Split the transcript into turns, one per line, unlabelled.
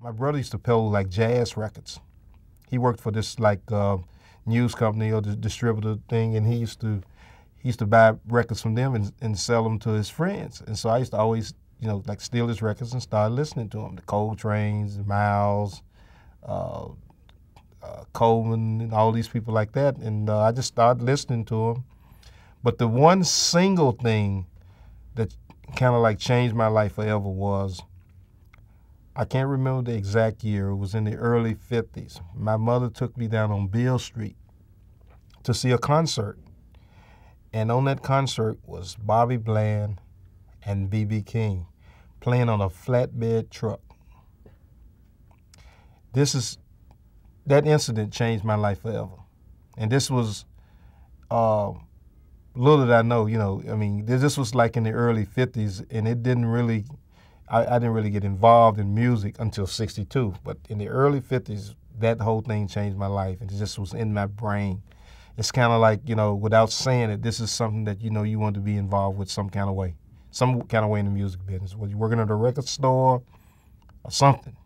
My brother used to play like jazz records. He worked for this like uh, news company or the distributor thing, and he used to he used to buy records from them and, and sell them to his friends. And so I used to always, you know, like steal his records and start listening to them. The Coltrane's, Miles, uh, uh, Coleman, and all these people like that. And uh, I just started listening to them. But the one single thing that kind of like changed my life forever was I can't remember the exact year. It was in the early 50s. My mother took me down on Beale Street to see a concert. And on that concert was Bobby Bland and B.B. King playing on a flatbed truck. This is, that incident changed my life forever. And this was, uh, little did I know, you know, I mean, this was like in the early 50s and it didn't really I, I, didn't really get involved in music until 62. But in the early 50s, that whole thing changed my life. And it just was in my brain. It's kind of like, you know, without saying it, this is something that, you know, you want to be involved with some kind of way, some kind of way in the music business. Whether you're working at a record store or something,